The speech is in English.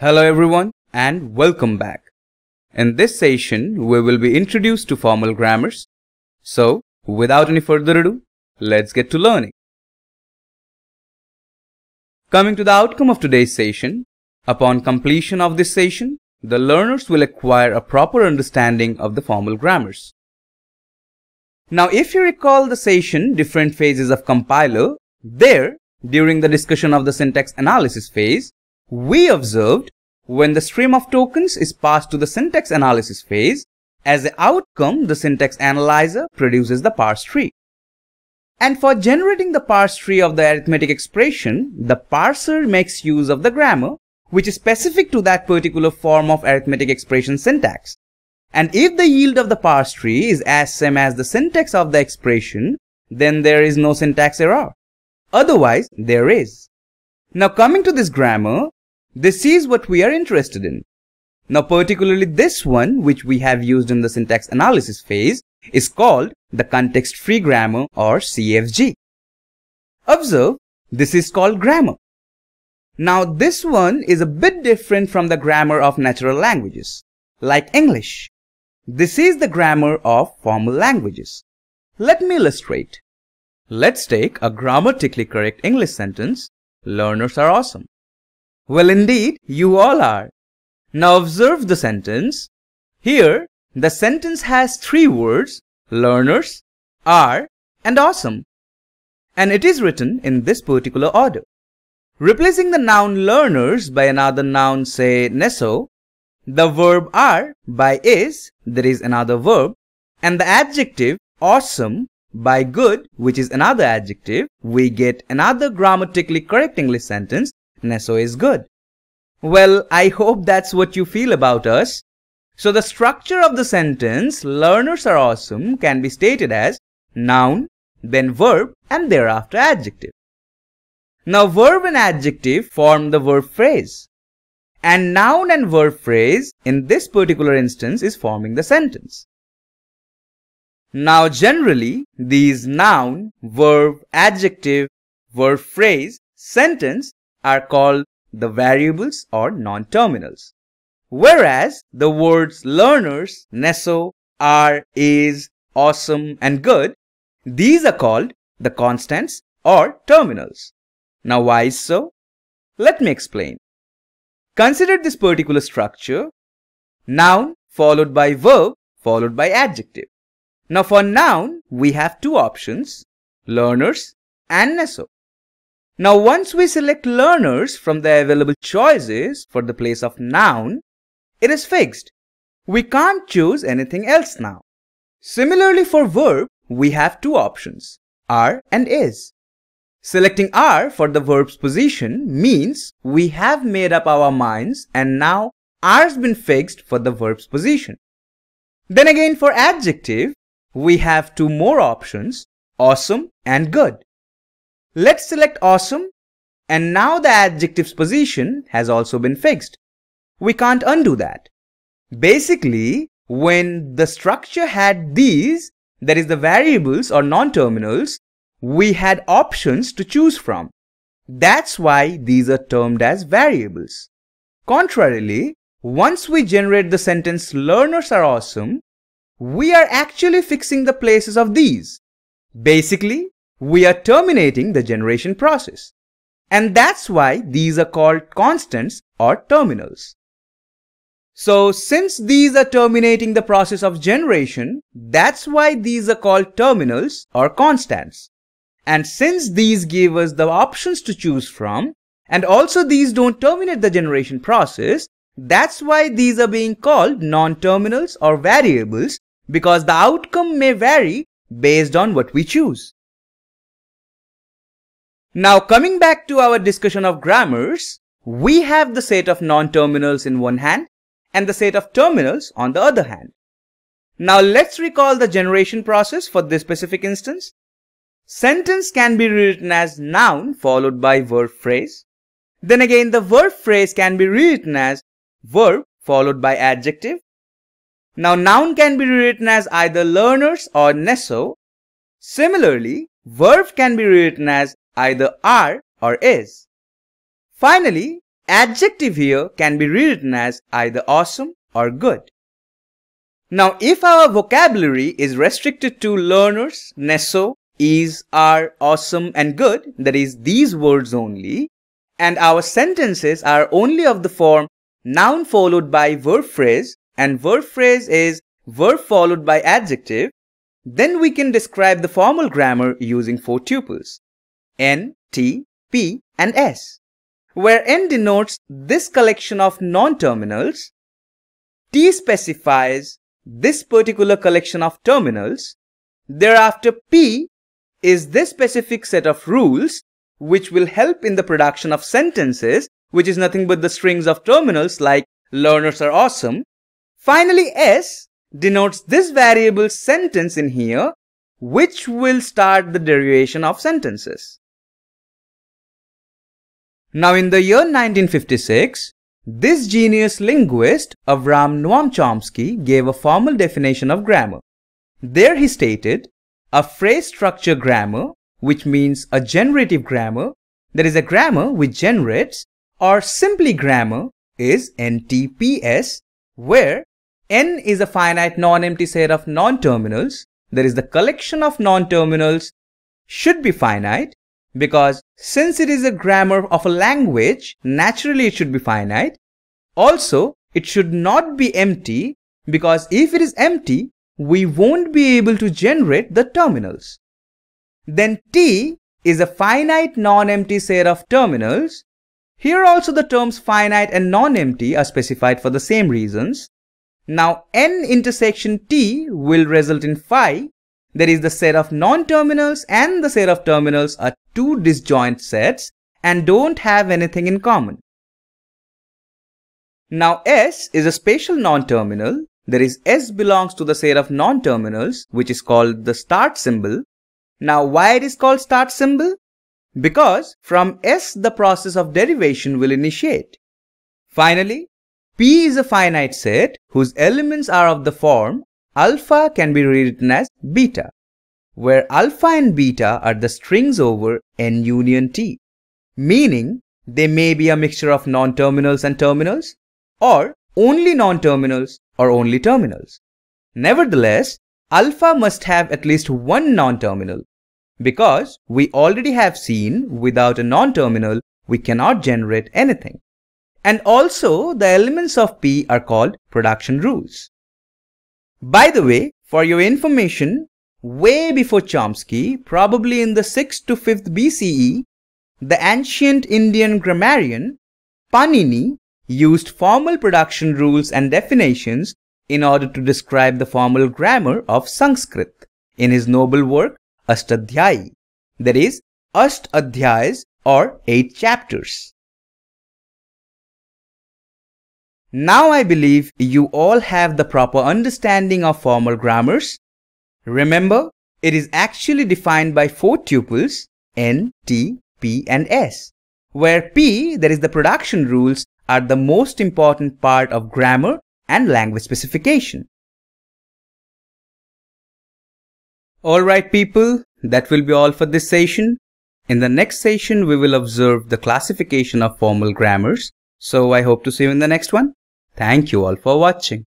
Hello everyone and welcome back. In this session, we will be introduced to formal grammars. So, without any further ado, let's get to learning. Coming to the outcome of today's session, upon completion of this session, the learners will acquire a proper understanding of the formal grammars. Now, if you recall the session different phases of compiler, there, during the discussion of the syntax analysis phase, we observed when the stream of tokens is passed to the syntax analysis phase, as the outcome, the syntax analyzer produces the parse tree. And for generating the parse tree of the arithmetic expression, the parser makes use of the grammar, which is specific to that particular form of arithmetic expression syntax. And if the yield of the parse tree is as same as the syntax of the expression, then there is no syntax error. Otherwise, there is. Now coming to this grammar, this is what we are interested in. Now particularly this one, which we have used in the syntax analysis phase, is called the context-free grammar or CFG. Observe, this is called grammar. Now this one is a bit different from the grammar of natural languages, like English. This is the grammar of formal languages. Let me illustrate. Let's take a grammatically correct English sentence. Learners are awesome. Well, indeed, you all are. Now observe the sentence. Here, the sentence has three words, learners, are, and awesome. And it is written in this particular order. Replacing the noun learners by another noun, say neso, the verb are by is, there is another verb, and the adjective awesome by good, which is another adjective, we get another grammatically correct English sentence, Neso is good. Well, I hope that's what you feel about us. So the structure of the sentence, learners are awesome, can be stated as noun, then verb, and thereafter adjective. Now verb and adjective form the verb phrase. And noun and verb phrase in this particular instance is forming the sentence. Now generally, these noun, verb, adjective, verb phrase, sentence are called the variables or non-terminals. Whereas the words learners, neso, are, is, awesome and good, these are called the constants or terminals. Now why is so? Let me explain. Consider this particular structure, noun followed by verb followed by adjective. Now for noun, we have two options, learners and Neso. Now once we select learners from the available choices for the place of noun, it is fixed. We can't choose anything else now. Similarly for verb, we have two options, are and is. Selecting are for the verb's position means we have made up our minds and now are's been fixed for the verb's position. Then again for adjective, we have two more options, awesome and good. Let's select awesome and now the adjective's position has also been fixed. We can't undo that. Basically, when the structure had these, that is the variables or non-terminals, we had options to choose from. That's why these are termed as variables. Contrarily, once we generate the sentence learners are awesome, we are actually fixing the places of these. Basically, we are terminating the generation process. And that's why these are called constants or terminals. So since these are terminating the process of generation, that's why these are called terminals or constants. And since these give us the options to choose from, and also these don't terminate the generation process, that's why these are being called non-terminals or variables because the outcome may vary based on what we choose. Now coming back to our discussion of grammars, we have the set of non-terminals in one hand and the set of terminals on the other hand. Now let's recall the generation process for this specific instance. Sentence can be rewritten as noun followed by verb phrase. Then again the verb phrase can be rewritten as verb followed by adjective now noun can be rewritten as either learners or neso. Similarly, verb can be rewritten as either are or is. Finally, adjective here can be rewritten as either awesome or good. Now, if our vocabulary is restricted to learners, neso, is, are, awesome and good, that is these words only, and our sentences are only of the form noun followed by verb phrase and verb phrase is verb followed by adjective, then we can describe the formal grammar using four tuples N, T, P and S, where N denotes this collection of non-terminals, T specifies this particular collection of terminals. Thereafter, P is this specific set of rules which will help in the production of sentences, which is nothing but the strings of terminals like learners are awesome. Finally, S denotes this variable sentence in here, which will start the derivation of sentences. Now in the year 1956, this genius linguist, Avram Noam Chomsky, gave a formal definition of grammar. There he stated, a phrase structure grammar, which means a generative grammar, that is a grammar which generates, or simply grammar is NTPS, where N is a finite non-empty set of non-terminals, that is the collection of non-terminals should be finite because since it is a grammar of a language, naturally it should be finite. Also, it should not be empty because if it is empty, we won't be able to generate the terminals. Then T is a finite non-empty set of terminals. Here also the terms finite and non-empty are specified for the same reasons. Now N intersection T will result in phi that is the set of non-terminals and the set of terminals are two disjoint sets and don't have anything in common. Now S is a spatial non-terminal. There is S belongs to the set of non-terminals which is called the start symbol. Now why it is called start symbol? Because from S the process of derivation will initiate. Finally, P is a finite set whose elements are of the form alpha can be rewritten as beta, where alpha and beta are the strings over n union t, meaning they may be a mixture of non-terminals and terminals, or only non-terminals or only terminals. Nevertheless, alpha must have at least one non-terminal, because we already have seen without a non-terminal we cannot generate anything. And also the elements of P are called production rules. By the way, for your information, way before Chomsky, probably in the 6th to 5th BCE, the ancient Indian grammarian Panini used formal production rules and definitions in order to describe the formal grammar of Sanskrit in his noble work Ashtadhyayi, that is, Asht Adhyayas or 8 chapters. Now I believe you all have the proper understanding of formal grammars. Remember, it is actually defined by four tuples N, T, P and S, where P, that is the production rules, are the most important part of grammar and language specification. Alright people, that will be all for this session. In the next session, we will observe the classification of formal grammars. So I hope to see you in the next one. Thank you all for watching.